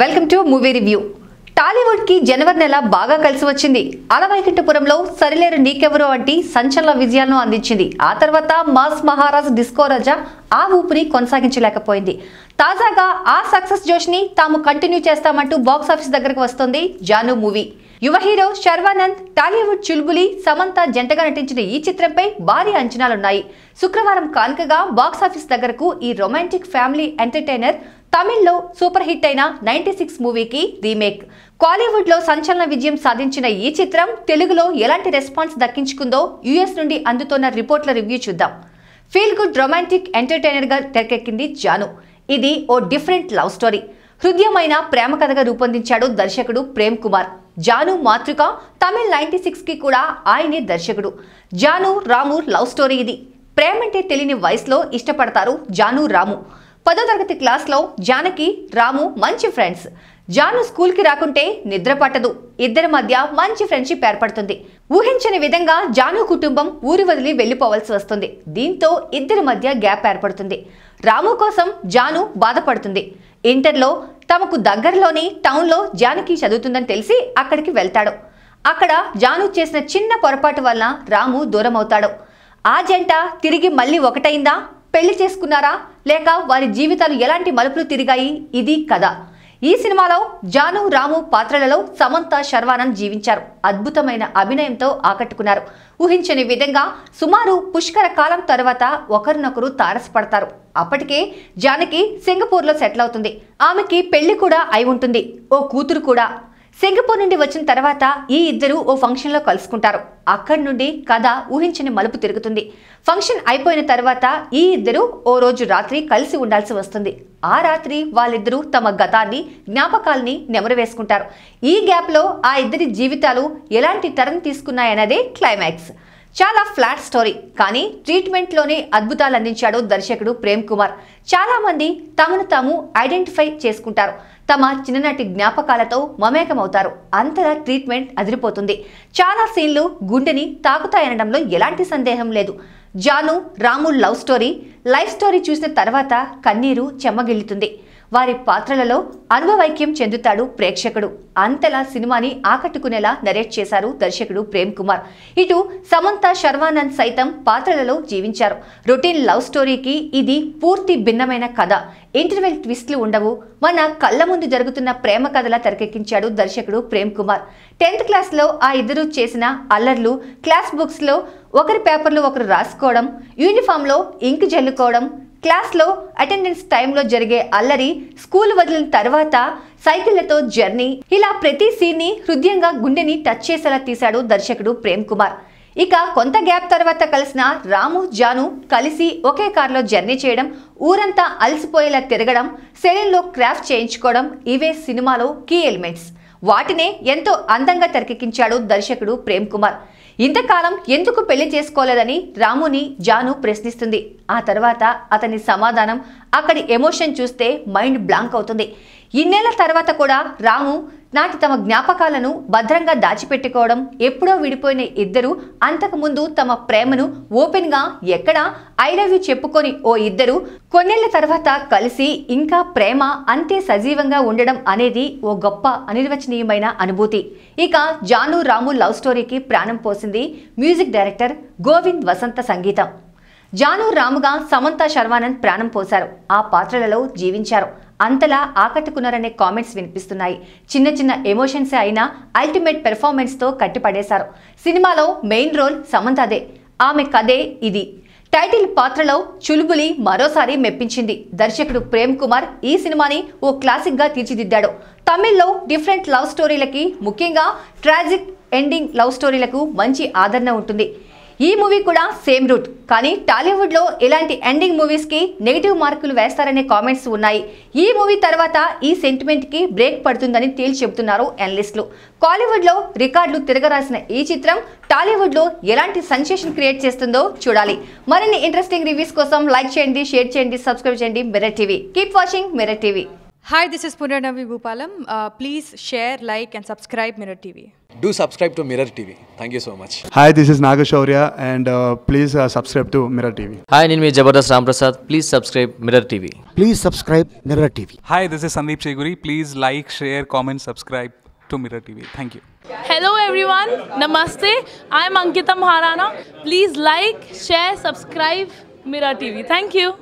Welcome to movie review. టాలీవుడ్కి జనవరి నెల బాగా కలిసి వచ్చింది. అలవైకుంఠపురంలో సరిలేరు నీకెవరు వంటి సంచలన విజయాలను అందించింది. ఆ తర్వాత మాస్ మహారాజ్ డిస్కో రాజా ఆ ఊపిరి కొనసాగించలేకపోయింది. తాజాగా ఆ సక్సెస్ జోష్ని తాము కంటిన్యూ చేస్తామంటూ బాక్స్ ఆఫీస్ దగ్గరకు వస్తుంది జాను మూవీ. యువ హీరో శర్వానంద్ టాలీవుడ్ చుల్బులి సమంత జంటగా నటించిన ఈ చిత్రంపై భారీ అంచనాలున్నాయి. శుక్రవారం కానుకగా బాక్సాఫీస్ దగ్గరకు ఈ రొమాంటిక్ ఫ్యామిలీ ఎంటర్టైనర్ తమిళ్ళో సూపర్ హిట్ అయిన నైన్టీ సిక్స్ మూవీకి రీమేక్. కాలీవుడ్లో సంచలన విజయం సాధించిన ఈ చిత్రం తెలుగులో ఎలాంటి రెస్పాన్స్ దక్కించుకుందో యుఎస్ నుండి అందుతున్న రిపోర్ట్ల రివ్యూ చూద్దాం. ఫీల్ గుడ్ రొమాంటిక్ ఎంటర్టైనర్గా తెరకెక్కింది జాను. ఇది ఓ డిఫరెంట్ లవ్ స్టోరీ. హృదయమైన ప్రేమ కథగా రూపొందించాడు దర్శకుడు ప్రేమ్ కుమార్. జాను మాతృక తమిళ్ నైన్టీ సిక్స్కి కూడా ఆయనే దర్శకుడు. జాను రాము లవ్ స్టోరీ ఇది. ప్రేమంటే తెలియని వయసులో ఇష్టపడతారు జాను రాము. పదో తరగతి క్లాస్లో జానకి రాము మంచి ఫ్రెండ్స్. జాను స్కూల్కి రాకుంటే నిద్ర పట్టదు. ఇద్దరి మధ్య మంచి ఫ్రెండ్షిప్ ఏర్పడుతుంది. ఊహించని విధంగా జాను కుటుంబం ఊరి వదిలి వెళ్ళిపోవాల్సి వస్తుంది. దీంతో ఇద్దరి మధ్య గ్యాప్ ఏర్పడుతుంది. రాము కోసం జాను బాధపడుతుంది. ఇంటర్లో తమకు దగ్గరలోని టౌన్లో జానకి చదువుతుందని తెలిసి అక్కడికి వెళ్తాడు. అక్కడ జాను చేసిన చిన్న పొరపాటు వలన రాము దూరం అవుతాడు ఆ జంట తిరిగి మళ్ళీ ఒకటైందా? పెళ్ళి చేసుకున్నారా? లేక వారి జీవితాలు ఎలాంటి మలుపులు తిరిగాయి? ఇది కథ. ఈ సినిమాలో జాను రాము పాత్రలలో సమంత శర్వానంద్ జీవించారు. అద్భుతమైన అభినయంతో ఆకట్టుకున్నారు. ఊహించని విధంగా సుమారు పుష్కర కాలం తర్వాత ఒకరినొకరు తారసపడతారు. అప్పటికే జానకి సింగపూర్లో సెటిల్ అవుతుంది. ఆమెకి పెళ్ళి కూడా అయి ఉంటుంది. ఓ కూతురు కూడా. సింగపూర్ నుండి వచ్చిన తర్వాత ఈ ఇద్దరు ఓ ఫంక్షన్లో కలుసుకుంటారు. అక్కడి నుండి కథ ఊహించని మలుపు తిరుగుతుంది. ఫంక్షన్ అయిపోయిన తర్వాత ఈ ఇద్దరు ఓ రోజు రాత్రి కలిసి ఉండాల్సి వస్తుంది. ఆ రాత్రి వాళ్ళిద్దరూ తమ గతాన్ని జ్ఞాపకాల్ని నెమరు వేసుకుంటారు. ఈ గ్యాప్లో ఆ ఇద్దరి జీవితాలు ఎలాంటి తరం తీసుకున్నాయన్నదే క్లైమాక్స్. చాలా ఫ్లాట్ స్టోరీ కానీ ట్రీట్మెంట్లోనే అద్భుతాలు అందించాడు దర్శకుడు ప్రేమ్ కుమార్. చాలా మంది తమను తాము ఐడెంటిఫై చేసుకుంటారు. తమ చిన్ననాటి జ్ఞాపకాలతో మమేకమవుతారు. అంతలా ట్రీట్మెంట్ అదిరిపోతుంది. చాలా సీన్లు గుండెని తాకుతాయనడంలో ఎలాంటి సందేహం లేదు. Jaanu Ramu love story life story చూసిన తర్వాత కన్నీరు చెమ్మగిల్లుతుంది వారి పాత్రలలో అనుభవైక్యం చెందుతాడు ప్రేక్షకుడు. అంతలా సినిమాని ఆకట్టుకునేలా నరేట్ చేశారు దర్శకుడు ప్రేమ్ కుమార్. ఇటు సమంత శర్వానంద్ సైతం పాత్రలలో జీవించారు. రొటీన్ లవ్ స్టోరీకి ఇది పూర్తి భిన్నమైన కథ. ఇంటర్వెల్ ట్విస్ట్లు ఉండవు. మన కళ్ళ ముందు జరుగుతున్న ప్రేమ కథలా తెరకెక్కించాడు దర్శకుడు ప్రేమ్ కుమార్. టెన్త్ క్లాస్లో ఆ ఇద్దరు చేసిన అల్లర్లు క్లాస్ బుక్స్లో ఒకరి పేపర్లు ఒకరు రాసుకోవడం యూనిఫామ్లో ఇంక్ జల్లుకోవడం క్లాస్లో అటెండెన్స్ టైంలో జరిగే అల్లరి స్కూల్ వదిలిన తర్వాత సైకిళ్ళతో జర్నీ. ఇలా ప్రతి సీన్ని హృదయంగా గుండెని టచ్ చేసేలా తీశాడు దర్శకుడు ప్రేమ్ కుమార్. ఇక కొంత గ్యాప్ తర్వాత కలిసిన రాము జాను కలిసి ఒకే కారులో జర్నీ చేయడం ఊరంతా అలసిపోయేలా తిరగడం శరీరంలో క్రాఫ్ట్ చేయించుకోవడం ఇవే సినిమాలో కీ ఎలిమెంట్స్. వాటినే ఎంతో అందంగా తెరకెక్కించాడు దర్శకుడు ప్రేమ్ కుమార్. ఇంతకాలం ఎందుకు పెళ్ళి చేసుకోలేదని రాముని జాను ప్రశ్నిస్తుంది. ఆ తర్వాత అతని సమాధానం అక్కడి ఎమోషన్ చూస్తే మైండ్ బ్లాంక్ అవుతుంది. ఇన్నేళ్ళ తర్వాత కూడా రాము నాటి తమ జ్ఞాపకాలను భద్రంగా దాచిపెట్టుకోవడం ఎప్పుడో విడిపోయిన ఇద్దరు అంతకుముందు తమ ప్రేమను ఓపెన్గా ఎక్కడ ఐ లవ్ యూ చెప్పుకొని ఓ ఇద్దరు కొన్నేళ్ళ తర్వాత కలిసి ఇంకా ప్రేమ అంతే సజీవంగా ఉండడం అనేది ఓ గొప్ప అనిర్వచనీయమైన అనుభూతి. ఇక జాను రాము లవ్ స్టోరీకి ప్రాణం పోసింది మ్యూజిక్ డైరెక్టర్ గోవింద్ వసంత సంగీతం. జాను రాముగా సమంత శర్వానంద్ ప్రాణం పోశారు. ఆ పాత్రలలో జీవించారు. అంతలా ఆకట్టుకున్నారనే కామెంట్స్ వినిపిస్తున్నాయి. చిన్న చిన్న ఎమోషన్సే అయినా అల్టిమేట్ పెర్ఫార్మెన్స్తో కట్టిపడేశారు. సినిమాలో మెయిన్ రోల్ సమంతదే. ఆమె కథే ఇది. టైటిల్ పాత్రలో చులుబులి మరోసారి మెప్పించింది. దర్శకుడు ప్రేమ్ కుమార్ ఈ సినిమాని ఓ క్లాసిక్గా తీర్చిదిద్దాడు. తమిళ్ళో డిఫరెంట్ లవ్ స్టోరీలకి ముఖ్యంగా ట్రాజిక్ ఎండింగ్ లవ్ స్టోరీలకు మంచి ఆదరణ ఉంటుంది. ఈ మూవీ కూడా సేమ్ రూట్. కానీ టాలీవుడ్లో ఇలాంటి ఎండింగ్ మూవీస్కి నెగిటివ్ మార్కులు వేస్తారనే కామెంట్స్ ఉన్నాయి. ఈ మూవీ తర్వాత ఈ సెంటిమెంట్కి బ్రేక్ పడుతుందని తేల్చి చెబుతున్నారు ఎనలిస్టులు. కాలీవుడ్లో రికార్డులు తిరగరాసిన ఈ చిత్రం టాలీవుడ్లో ఎలాంటి సెన్సేషన్ క్రియేట్ చేస్తుందో చూడాలి. మరిన్ని ఇంట్రెస్టింగ్ రివ్యూస్ కోసం లైక్ చేయండి షేర్ చేయండి సబ్స్క్రైబ్ చేయండి mirror TV. Keep watching mirror TV. Hi this is Punarnavi Bhupalam please share like and subscribe subscribe TV Do subscribe to Mirror TV. Thank you so much. Hi, this is nagashaurya and uh, please uh, subscribe to Mirror TV. Hi, my name is Jabardast Ramprasad. Please subscribe Mirror TV. Please subscribe Mirror TV. Hi, this is Sandeep Cheguri. Please like, share, comment, subscribe to Mirror TV. Thank you. Hello everyone. Namaste. I am Ankita Maharana. Please like, share, subscribe Mirror TV. Thank you.